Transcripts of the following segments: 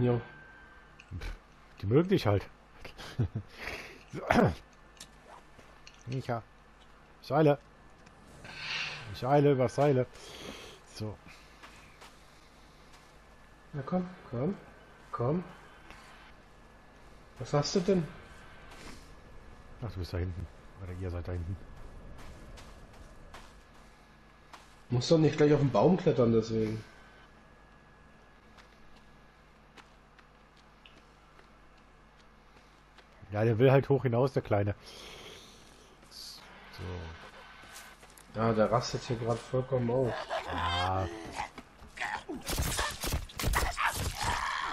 hier. Die mögen dich halt. Micha. Ich eile. Ich eile über Seile. So. Na komm, komm, komm. Was hast du denn? Ach, du bist da hinten. Oder ihr seid da hinten. Muss doch nicht gleich auf den Baum klettern, deswegen. Ja, der will halt hoch hinaus, der Kleine. So. Ja, der rastet hier gerade vollkommen auf. Ja.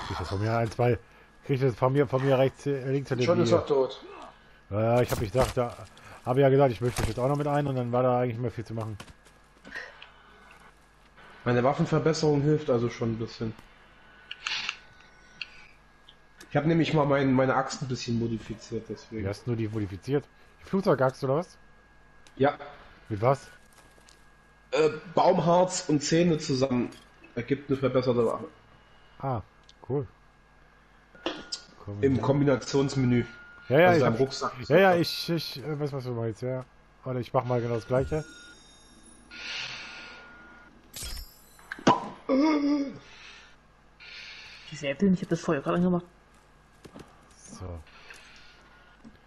Krieg das von mir ein, zwei. Krieg das von mir, von mir rechts, äh, links und Schon ist er tot. Ja, ich habe mich gedacht, da habe ja gesagt, ich möchte das jetzt auch noch mit ein und dann war da eigentlich nicht mehr viel zu machen. Meine Waffenverbesserung hilft also schon ein bisschen. Ich habe nämlich mal mein, meine Axt ein bisschen modifiziert, deswegen. hast du die modifiziert? Die Flugzeugaxt oder was? Ja, Mit was? äh, Baumharz und Zähne zusammen ergibt eine verbesserte Waffe. Ah, cool. Komm, Im Kombinationsmenü. ja, ja, also ich hab, Rucksack. ja, ja, ich, ich äh, weiß, was du meinst, ja. Warte, ich mach mal genau das gleiche. Die Säbeln, ich habe das Feuer gerade angemacht. So.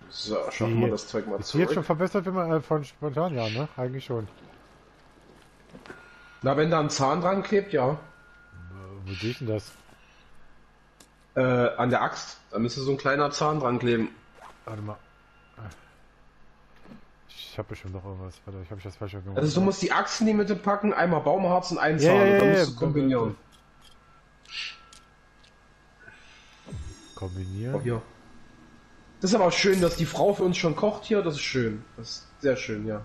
So, schaffen wir das Zeug mal Ist die jetzt schon zurück. verbessert, wenn man äh, von spontan, ja, ne? Eigentlich schon. Na, wenn da ein Zahn dran klebt, ja. Äh, Wo sehe ich denn das? Äh, an der Axt, da müsste so ein kleiner Zahn dran kleben. Warte mal. Ich habe bestimmt noch irgendwas. Warte, ich habe ich das falsch gemacht. Also du musst die Axt in die Mitte packen, einmal Baumharz und einen Zahn. ja, ja, da musst du kombinieren. Kombinieren. Oh, hier. Das ist aber schön, dass die Frau für uns schon kocht hier. Das ist schön. Das ist sehr schön, ja.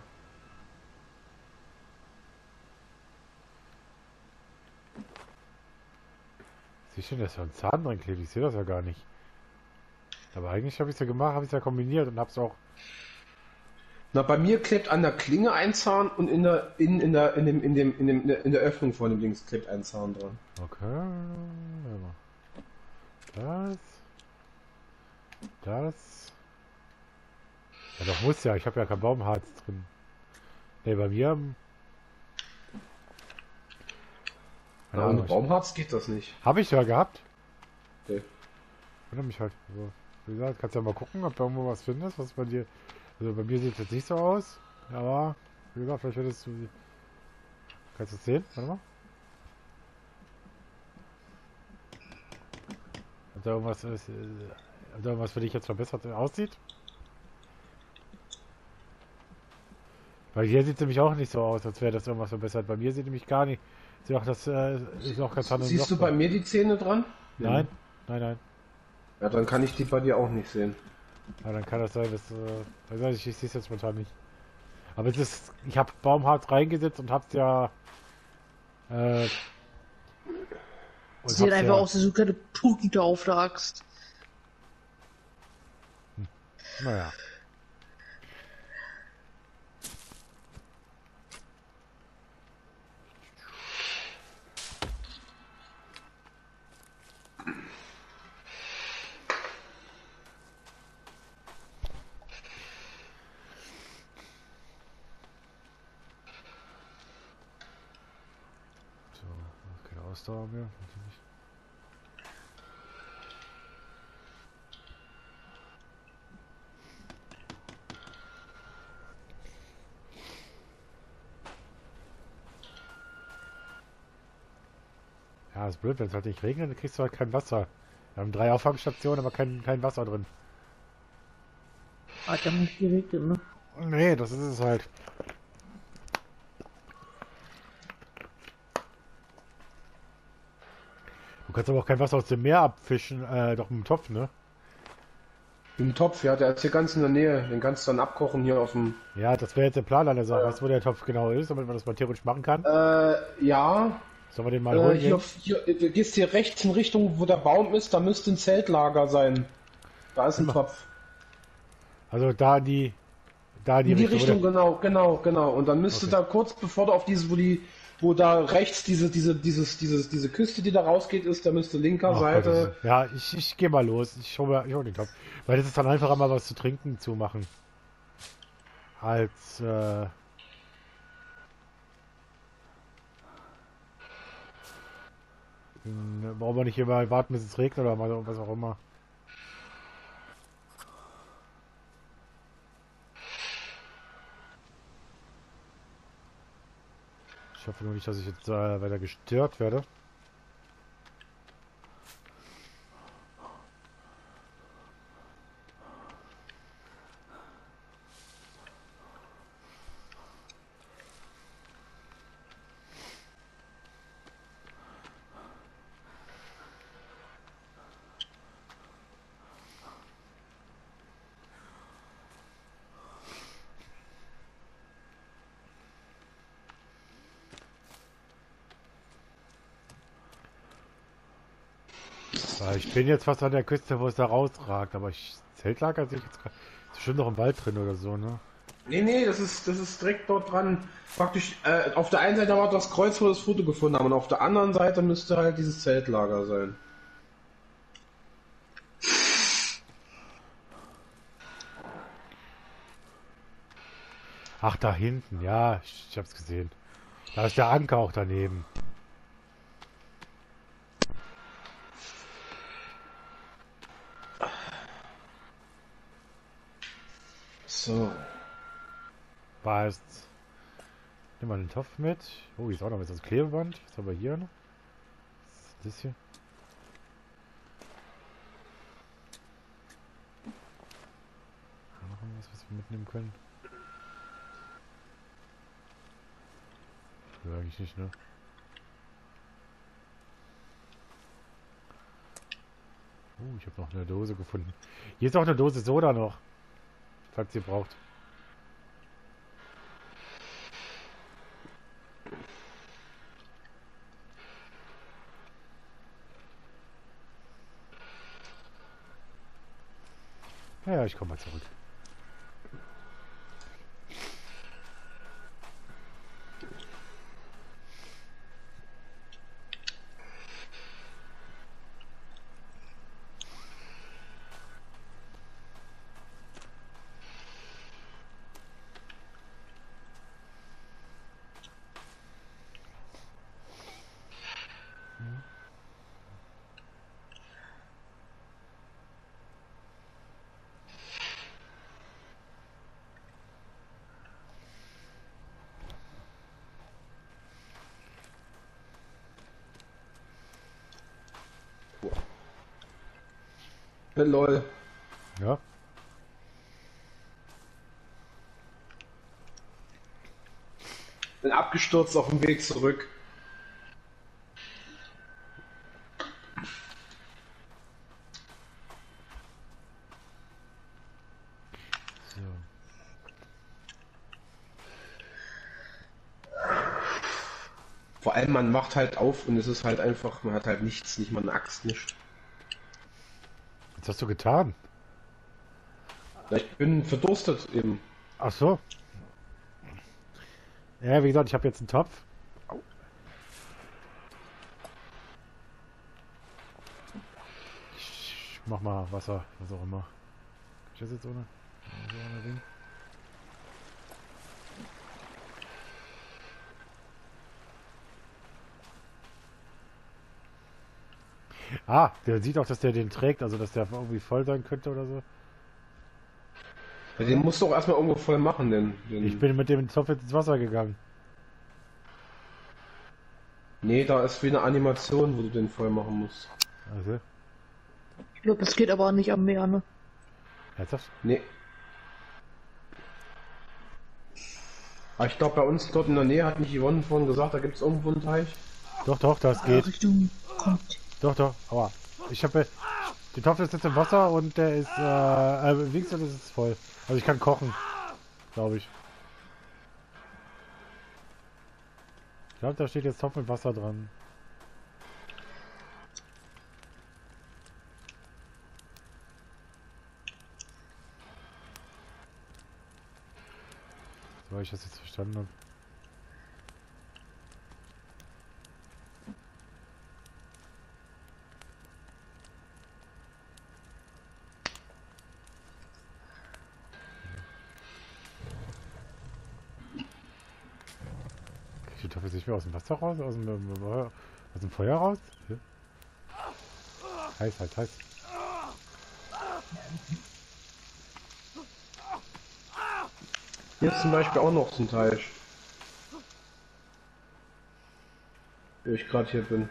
Siehst du, da ist ja ein Zahn dran klebt. Ich sehe das ja gar nicht. Aber eigentlich habe ich es ja gemacht, habe ich es ja kombiniert und habe es auch. Na, bei mir klebt an der Klinge ein Zahn und in der, in, in der, in dem, in dem, in dem, in der Öffnung von dem Dings klebt ein Zahn dran. Okay. Das. Das. Ja, doch muss ja. Ich habe ja kein Baumharz drin. Ne, bei mir. Ja, ohne Ahnung. Baumharz geht das nicht. Habe ich ja gehabt. Okay. Wundert mich halt. Also, wie gesagt, kannst ja mal gucken, ob du irgendwo was findest, was bei dir. Also bei mir sieht es jetzt nicht so aus. Aber, wie gesagt, vielleicht würdest du. Kannst du es sehen? Warte mal. Ob da irgendwas ist, äh, da irgendwas für dich jetzt verbessert aussieht? Weil hier sieht es nämlich auch nicht so aus, als wäre das irgendwas verbessert. Bei mir sieht nämlich gar nicht. Sieht auch, das äh, ist auch ganz anders. Siehst du bei mir die Zähne dran? Nein, nein, nein. Ja, dann kann ich die bei dir auch nicht sehen. Ja, dann kann das sein, dass. Äh, nicht, ich sehe es jetzt momentan nicht. Aber es ist. Ich habe Baumharz reingesetzt und hab's ja. Äh, und Sieht hab's einfach ja, aus so eine Pulkita auf der Axt. Naja. So, keine Ausdauer mehr. Ja, ist blöd, wenn es halt nicht regnet, dann kriegst du halt kein Wasser. Wir haben drei Auffangstationen, aber kein, kein Wasser drin. Hat ja nicht geregnet, ne? Nee, das ist es halt. Du kannst aber auch kein Wasser aus dem Meer abfischen, äh, doch mit dem Topf, ne? Im Topf, ja, der ist hier ganz in der Nähe. Den kannst du dann abkochen hier auf dem. Ja, das wäre jetzt der Plan an der Sache. Weißt du, wo der Topf genau ist, damit man das mal theoretisch machen kann? Äh, ja. Sollen wir den mal Äh, holen? hier, hier, du gehst hier rechts in Richtung, wo der Baum ist, da müsste ein Zeltlager sein. Da ist ein. Topf. Also da die, da in die, In die Richtung. Richtung, genau, genau, genau. Und dann müsste Okay. da kurz bevor du auf diese, wo die wo da rechts diese, diese, dieses, dieses, diese Küste, die da rausgeht, ist, da müsste linker Ach Gott, Seite. ist- ja, ich, ich gehe mal los. Ich hole mir ich hol den Topf. Weil das ist dann einfacher, mal was zu trinken zu machen. Als, äh... hm, Brauchen wir nicht immer warten, bis es regnet oder was auch immer. Ich hoffe nur nicht, dass ich jetzt äh, weiter gestört werde. Ich bin jetzt fast an der Küste, wo es da rausragt, aber ich Zeltlager sehe ich jetzt gerade. Ist bestimmt noch im Wald drin oder so, ne? Nee, nee, das ist, das ist direkt dort dran. Praktisch, äh, auf der einen Seite war das Kreuz, wo wir das Foto gefunden haben, und auf der anderen Seite müsste halt dieses Zeltlager sein. Ach, da hinten, ja, ich, ich hab's gesehen. Da ist der Anker auch daneben. So. Passt. Nimm mal den Topf mit. Oh, hier ist auch noch was das Klebeband. Was haben wir hier noch? Was ist das hier? Haben wir noch irgendwas, was wir mitnehmen können? Ja, eigentlich nicht, ne? Oh, ich habe noch eine Dose gefunden. Hier ist auch eine Dose Soda noch. Falls ihr braucht. Ja, ich komme mal zurück. Lol. Ja. Bin abgestürzt auf dem Weg zurück. So. Vor allem, man macht halt auf und es ist halt einfach, man hat halt nichts, nicht mal eine Axt, nicht. Was hast du getan? Ja, Ich bin verdurstet eben. Ach so. Ja, wie gesagt, ich habe jetzt einen Topf. Au. Ich mach mal Wasser, was auch immer. Kann ich das jetzt ohne? So ohne Ding? Ah, der sieht auch, dass der den trägt, also dass der irgendwie voll sein könnte oder so. Ja, den musst du auch erstmal irgendwo voll machen, denn. den Ich bin mit dem jetzt ins Wasser gegangen. nee, da ist wie eine Animation, wo du den voll machen musst. Also, Ich glaube, das geht aber nicht am Meer, ne? ernsthaft? Nee. Aber ich glaube, bei uns dort in der Nähe hat nicht Yvonne vorhin gesagt, da gibt es irgendwo einen Teich. Doch, doch, das Ah, geht. Richtung kommt. Doch, doch, aua. Ich habe die Topf ist jetzt im Wasser und der ist äh, äh links und ist voll. Also ich kann kochen, glaube ich. Ich glaube, da steht jetzt Topf mit Wasser dran. So, ich das jetzt verstanden habe. Kommt jetzt nicht aus dem Wasser raus? Aus dem, äh, aus dem Feuer raus? Hier. Heiß, heiß, heiß. Hier ist zum Beispiel auch noch so ein Teich. Wo ich gerade hier bin.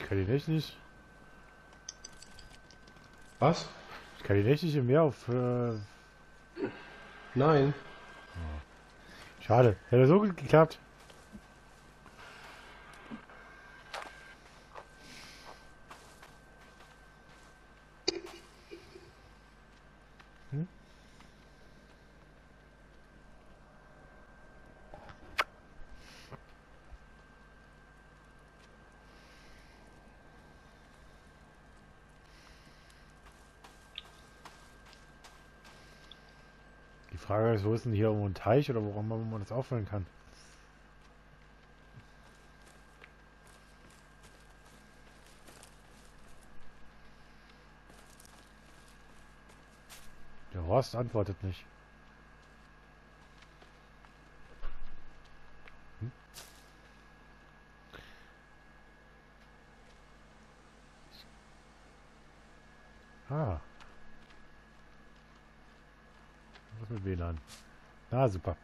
Ich kann die echt nicht. Was? Ich kann die echt nicht im Meer auf. Äh, Nein. schade. Hätte so gut geklappt. Die Frage ist, wo ist denn hier irgendwo ein Teich oder woran man das auffüllen kann? Der Horst antwortet nicht. Hm? Ah. Mit WLAN? Na super.